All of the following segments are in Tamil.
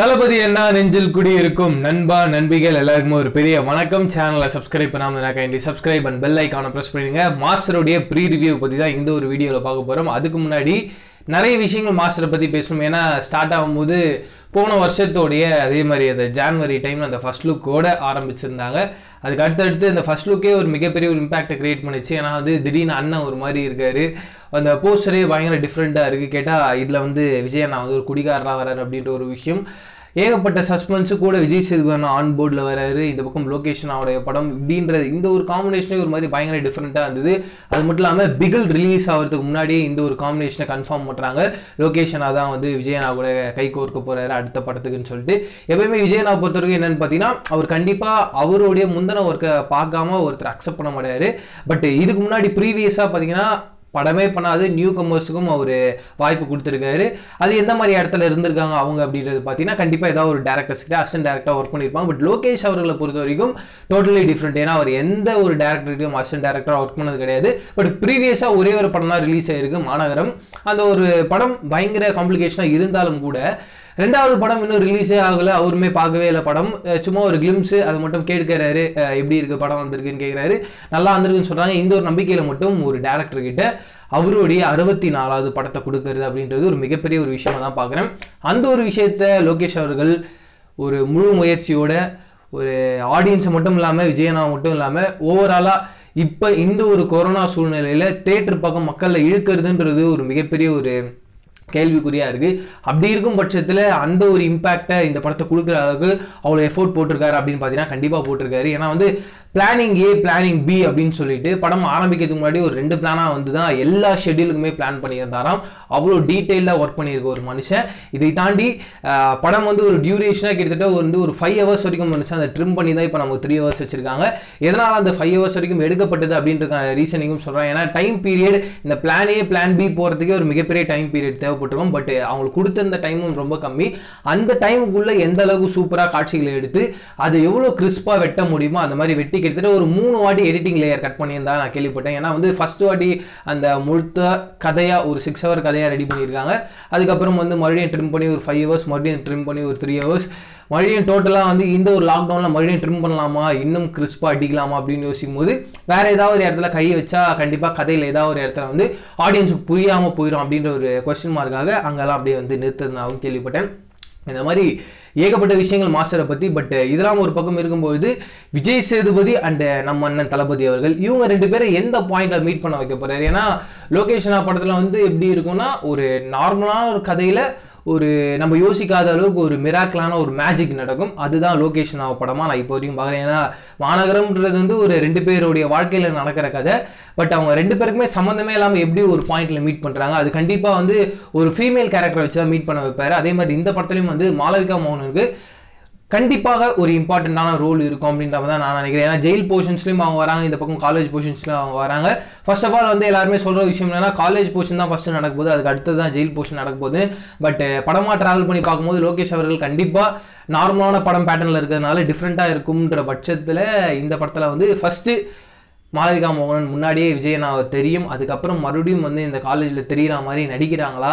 தளபதி என்ன நெஞ்சில் குடி இருக்கும் நண்பா நண்பிகள் எல்லாருக்குமே ஒரு பெரிய வணக்கம். சேனலை சப்ஸ்கிரைப் பண்ணாமல் கைண்ட்லி சப்ஸ்கிரைப் அண்ட் பெல் ஐக்கானை ப்ரெஸ் பண்ணிடுங்க. மாஸ்டருடைய ப்ரீ ரிவ்யூ பற்றி தான் இந்த ஒரு வீடியோவில் பார்க்க போகிறோம் அதுக்கு முன்னாடி நிறைய விஷயங்கள் மாஸ்டரை பற்றி பேசணும். ஏன்னா ஸ்டார்ட் ஆகும்போது போன வருஷத்தோடைய அதே மாதிரி அந்த ஜான்வரி டைமில் அந்த ஃபர்ஸ்ட் லுக்கோட ஆரம்பிச்சிருந்தாங்க. அதுக்கு அடுத்தடுத்து இந்த ஃபர்ஸ்ட் லுக்கே ஒரு மிகப்பெரிய ஒரு இம்பாக்டை கிரியேட் பண்ணிச்சு. ஏன்னா வந்து திடீர்னு அண்ணன் ஒரு மாதிரி இருக்காரு. அந்த போஸ்டரே பயங்கர டிஃப்ரெண்ட்டாக இருக்குது கேட்டால் இதில் வந்து விஜய் நான் வந்து ஒரு குடிகாரராக வராரு அப்படின்ற ஒரு விஷயம். ஏகப்பட்ட சஸ்பென்ஸு கூட விஜய் சேதுபதி ஆன் போர்டில் வராரு. இந்த பக்கம் லொகேஷன் அவருடைய படம் இப்படின்றது இந்த ஒரு காம்பினேஷனே ஒரு மாதிரி பயங்கர டிஃப்ரெண்ட்டாக இருந்தது. அது மட்டும் இல்லாமல் பிகில் ரிலீஸ் ஆகிறதுக்கு முன்னாடியே இந்த ஒரு காம்பினேஷனை கன்ஃபார்ம் பண்ணுறாங்க லொகேஷனாக தான் வந்து விஜயனா கூட கை கோர்க்க போகிறாரு அடுத்த படத்துக்குன்னு சொல்லிட்டு. எப்பயுமே விஜயனா பொறுத்த வரைக்கும் என்னென்னு பார்த்தீங்கன்னா அவர் கண்டிப்பாக அவருடைய முந்தின ஒர்க்கை பார்க்காம ஒருத்தர் அக்செப்ட் பண்ண முடியாது பட் இதுக்கு முன்னாடி ப்ரீவியஸாக பார்த்தீங்கன்னா படமே பண்ணாது நியூ கமர்ஸுக்கும் அவர் வாய்ப்பு கொடுத்துருக்காரு. அது எந்த மாதிரி இடத்துல இருந்திருக்காங்க அவங்க அப்படின்றது பார்த்தீங்கன்னா கண்டிப்பாக ஏதாவது ஒரு டேரக்டர்ஸ் கிட்ட அசிஸ்டன்ட் டேரக்டர் ஒர்க் பண்ணியிருப்பாங்க. பட் லோகேஷ் அவர்களை பொறுத்த வரைக்கும் டோட்டலி டிஃப்ரெண்ட் ஏன்னா அவர் எந்த ஒரு டேரக்டர்கிட்டையும் அசிஸ்டன்ட் டேரக்டராக ஒர்க் பண்ணது கிடையாது. பட் ப்ரீவியஸாக ஒரே ஒரு படம் தான் ரிலீஸ் ஆயிருக்கு மாநகரம். அந்த ஒரு படம் பயங்கர காம்ப்ளிகேஷனாக இருந்தாலும் கூட ரெண்டாவது படம் இன்னும் ரிலீஸே ஆகலை. அவருமே பார்க்கவே இல்லை படம். சும்மா ஒரு கிளிம்ஸு அதை மட்டும் கேட்கிறாரு எப்படி இருக்குது படம் வந்திருக்குன்னு கேட்குறாரு. நல்லா வந்திருக்குன்னு சொல்கிறாங்க இந்த ஒரு நம்பிக்கையில் மட்டும் ஒரு டேரக்டர் கிட்ட அவருடைய அறுபத்தி நாலாவது படத்தை கொடுக்கறது அப்படின்றது ஒரு மிகப்பெரிய ஒரு விஷயமா தான் பார்க்குறேன். அந்த ஒரு விஷயத்த லோகேஷ் அவர்கள் ஒரு முழு முயற்சியோட ஒரு ஆடியன்ஸை மட்டும் இல்லாமல் விஜயனா மட்டும் இல்லாமல் ஓவராலாக இப்போ இந்த ஒரு கொரோனா சூழ்நிலையில் தேட்டர் பக்கம் மக்களை இழுக்கிறதுன்றது ஒரு மிகப்பெரிய ஒரு கேள்விக்குறியாக இருக்குது அப்படி இருக்கும் பட்சத்தில் அந்த ஒரு இம்பேக்டை இந்த படத்தை கொடுக்குற அளவுக்கு அவ்வளோ எஃபோர்ட் போட்டிருக்காரு அப்படின்னு பார்த்தீங்கன்னா கண்டிப்பாக போட்டிருக்காரு. ஏன்னா வந்து பிளானிங் ஏ பிளானிங் பி அப்படின்னு சொல்லிட்டு படம் ஆரம்பிக்கிறதுக்கு முன்னாடி ஒரு ரெண்டு பிளானாக வந்து தான் எல்லா ஷெட்யூலுக்குமே பிளான் பண்ணியிருந்தாராம். அவ்வளோ டீட்டெயிலாக ஒர்க் பண்ணியிருக்க ஒரு மனுஷன். இதை தாண்டி படம் வந்து ஒரு டியூரேஷனாக கிட்டத்தட்ட வந்து ஒரு ஃபைவ் ஹவர்ஸ் வரைக்கும் வந்துச்சு. அந்த ட்ரிம் பண்ணி தான் இப்போ நமக்கு த்ரீ ஹவர்ஸ் வச்சிருக்காங்க. எதனால் அந்த ஃபைவ் ஹவர்ஸ் வரைக்கும் எடுக்கப்பட்டது அப்படின்ற ரீசனிங்கும் சொல்கிறேன் ஏன்னா டைம் பீரியட் இந்த பிளான் ஏ பிளான் பி போகிறதுக்கே ஒரு மிகப்பெரிய டைம் பீரியட் தேவை தேவைப்பட்டிருக்கும் பட் அவங்களுக்கு கொடுத்திருந்த டைமும் ரொம்ப கம்மி. அந்த டைமுக்குள்ளே எந்த அளவுக்கு சூப்பராக காட்சிகளை எடுத்து அதை எவ்வளோ கிறிஸ்பாக வெட்ட முடியுமோ அந்த மாதிரி வெட்டி கிட்டத்தட்ட ஒரு மூணு வாட்டி எடிட்டிங் லேயர் கட் பண்ணியிருந்தா நான் கேள்விப்பட்டேன். ஏன்னா வந்து ஃபஸ்ட் வாட்டி அந்த முழுத்த கதையாக ஒரு சிக்ஸ் ஹவர் கதையாக ரெடி பண்ணியிருக்காங்க. அதுக்கப்புறம் வந்து மறுபடியும் ட்ரிம் பண்ணி ஒரு ஃபைவ் ஹவர்ஸ் மறுபடியும் ட்ரிம் பண்ணி ஒரு த்ரீ ஹவர்ஸ் மறுபடியும் டோட்டலாக வந்து இந்த ஒரு லாக்டவுனில் மறுபடியும் ட்ரிம் பண்ணலாமா? இன்னும் கிறிஸ்பாக அடிக்கலாமா? அப்படின்னு யோசிக்கும் போது வேறு ஏதாவது ஒரு இடத்துல கை வச்சா கண்டிப்பாக கதையில் ஏதாவது ஒரு இடத்துல வந்து ஆடியன்ஸுக்கு புரியாமல் போயிடும் அப்படின்ற ஒரு கொஸ்டின் மார்க்காக அங்கெல்லாம் அப்படியே வந்து நிறுத்துறதுனாவும் கேள்விப்பட்டேன். இந்த மாதிரி ஏகப்பட்ட விஷயங்கள் மாஸ்டரை பற்றி பட் இதெல்லாம் ஒரு பக்கம் இருக்கும்போது விஜய் சேதுபதி அண்ட் நம்ம அண்ணன் தளபதி அவர்கள் இவங்க ரெண்டு பேரும் எந்த பாயிண்ட்ல மீட் பண்ண வைக்க போகிறாரு ஏன்னா லோகேஷனா படத்தில் வந்து எப்படி இருக்கும்னா ஒரு நார்மலான ஒரு கதையில் ஒரு நம்ம யோசிக்காத அளவுக்கு ஒரு மிராக்கலான ஒரு மேஜிக் நடக்கும். அதுதான் லோகேஷன் படமாக நான் இப்போ வரைக்கும் பார்க்குறேன். ஏன்னா மாநகரம்ன்றது வந்து ஒரு ரெண்டு பேருடைய வாழ்க்கையில் நடக்கிற கதை. பட் அவங்க ரெண்டு பேருக்குமே சம்மந்தமே இல்லாமல் எப்படி ஒரு பாயிண்ட்ல மீட் பண்ணுறாங்க அது கண்டிப்பாக வந்து ஒரு ஃபீமேல் கேரக்டரை வச்சு தான் மீட் பண்ண வைப்பார். அதே மாதிரி இந்த படத்துலையும் வந்து மாளவிகா மோகனுக்கு கண்டிப்பாக ஒரு இம்பார்ட்டண்ட்டான ரோல் இருக்கும் அப்படின்றத தான் நான் நினைக்கிறேன். ஏன்னா ஜெயில் போர்ஷன்ஸ்லையும் அவங்க வராங்க இந்த பக்கம் காலேஜ் போர்ஷன்ஸ்லையும் அவங்க வராங்க. ஃபர்ஸ்ட் ஆஃப் ஆல் வந்து எல்லாருமே சொல்கிற விஷயம் என்னன்னா காலேஜ் போர்ஷன் தான் ஃபர்ஸ்ட் நடக்க போகுது அதுக்கு அடுத்தது தான் ஜெயில் போர்ஷன் நடக்க போகுது. பட் படமாக ட்ராவல் பண்ணி பார்க்கும்போது லோகேஷ் அவர்கள் கண்டிப்பாக நார்மலான படம் பேட்டர்னில் இருக்கிறதுனால டிஃப்ரெண்ட்டாக இருக்கும்ன்ற பட்சத்தில் இந்த படத்தில் வந்து ஃபஸ்ட்டு மாளவிகா மோகனன் முன்னாடியே விஜயனாவை தெரியும். அதுக்கப்புறம் மறுபடியும் வந்து இந்த காலேஜில் தெரிகிற மாதிரி நடிக்கிறாங்களா?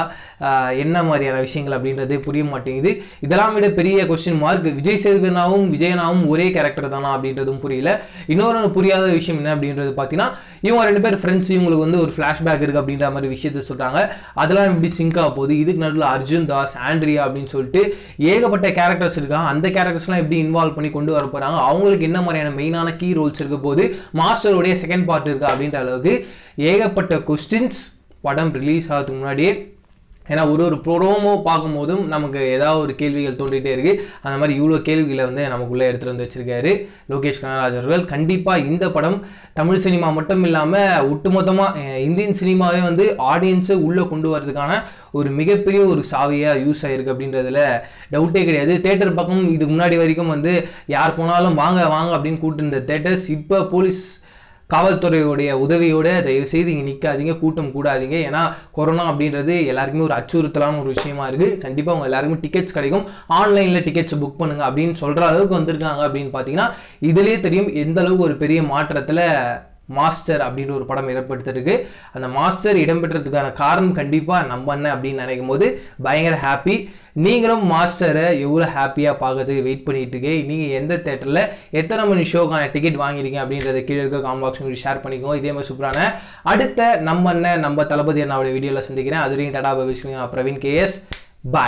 என்ன மாதிரியான விஷயங்கள் அப்படின்றதே புரிய மாட்டேங்குது. இதெல்லாம் விட பெரிய கொஸ்டின் மார்க் விஜய் சேதுபதினாவும் விஜயனாவும் ஒரே கேரக்டர் தானா அப்படின்றதும் புரியல. இன்னொரு புரியாத விஷயம் என்ன அப்படின்றது பார்த்தீங்கன்னா இவங்க ரெண்டு பேர் ஃப்ரெண்ட்ஸ் இவங்களுக்கு வந்து ஒரு ஃப்ளாஷ்பேக் இருக்குது அப்படின்ற மாதிரி விஷயத்த சொல்கிறாங்க அதெல்லாம் எப்படி சிங்க் ஆக போகுது. இதுக்கு நடுவில் அர்ஜுன் தாஸ் ஆண்ட்ரியா அப்படின்னு சொல்லிட்டு ஏகப்பட்ட கேரக்டர்ஸ் இருக்காங்க. அந்த கேரக்டர்ஸ்லாம் எப்படி இன்வால்வ் பண்ணி கொண்டு வர போகிறாங்க அவங்களுக்கு என்ன மாதிரியான மெயினான கீ ரோல்ஸ் இருக்க போது மாஸ்டரோடைய செகண்ட் பார்ட் இருக்கா அப்படின்ற அளவுக்கு ஏகப்பட்ட கொஸ்டின்ஸ் படம் ரிலீஸ் ஆகிறதுக்கு முன்னாடியே ஏன்னா ஒரு ஒரு ப்ரோமோ பார்க்கும்போதும் நமக்கு ஏதாவது ஒரு கேள்விகள் தோண்டிகிட்டே இருக்குது அந்த மாதிரி இவ்வளோ கேள்விகளை வந்து நமக்குள்ளே எடுத்துகிட்டு வந்து வச்சுருக்காரு லோகேஷ் கனராஜ் அவர்கள். கண்டிப்பாக இந்த படம் தமிழ் சினிமா மட்டும் இல்லாமல் ஒட்டுமொத்தமாக இந்தியன் சினிமாவே வந்து ஆடியன்ஸை உள்ளே கொண்டு வரதுக்கான ஒரு மிகப்பெரிய ஒரு சாவியாக யூஸ் ஆகிருக்கு அப்படின்றதுல டவுட்டே கிடையாது. தேட்டர் பக்கம் இதுக்கு முன்னாடி வரைக்கும் வந்து யார் போனாலும் வாங்க வாங்க அப்படின்னு கூப்பிட்டு இருந்த தேட்டர்ஸ் இப்போ போலீஸ் காவல்துறையுடைய உதவியோட தயவு செய்து இங்கே நிற்காதீங்க கூட்டம் கூடாதீங்க. ஏன்னா கொரோனா அப்படின்றது எல்லாருக்குமே ஒரு அச்சுறுத்தலான ஒரு விஷயமா இருக்குது கண்டிப்பாக அவங்க எல்லாருக்குமே டிக்கெட்ஸ் கிடைக்கும். ஆன்லைனில் டிக்கெட்ஸ் புக் பண்ணுங்க அப்படின்னு சொல்கிற அளவுக்கு வந்திருக்காங்க அப்படின்னு பார்த்தீங்கன்னா இதுலேயே தெரியும் எந்த அளவுக்கு ஒரு பெரிய மாற்றத்தில் மாஸ்டர் அப்படின்னு ஒரு படம் இடம்பெற்றிருக்கு. அந்த மாஸ்டர் இடம்பெற்றதுக்கான காரணம் கண்டிப்பாக நம்ம என்ன அப்படின்னு நினைக்கும் போது பயங்கர ஹாப்பி நீங்களும் மாஸ்டரை எவ்வளோ ஹாப்பியாக பார்க்கறதுக்கு வெயிட் பண்ணிட்டு இருக்கேன் நீங்கள் எந்த தேட்டரில் எத்தனை மணி ஷோக்கான டிக்கெட் வாங்கியிருக்கீங்க அப்படின்றத கீழே இருக்க காம் பாக்ஸ் உங்களுக்கு ஷேர் பண்ணிக்கோங்க இதே மாதிரி சூப்பரான அடுத்த நம்ம என்ன நம்ம தளபதி என்னோட வீடியோவில் சந்திக்கிறேன். அது வரைக்கும் டடா பபிஸ்லிங்க பிரவீன் கேஎஸ் பாய்